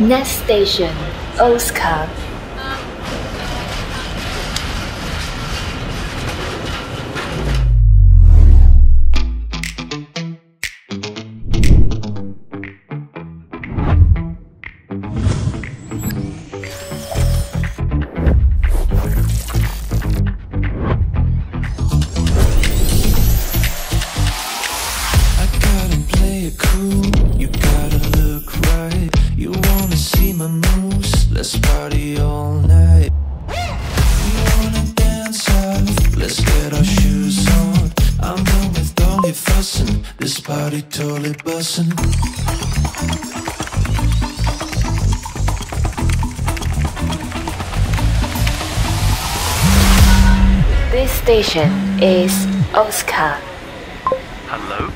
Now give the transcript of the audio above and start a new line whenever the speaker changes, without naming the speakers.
Next station, Oscar.
You gotta look right. You wanna see my moves, let's party all night. You wanna dance off, let's get our shoes on. I'm done with all your fussing, this party totally bussin'.
This station is Oscar.
Hello?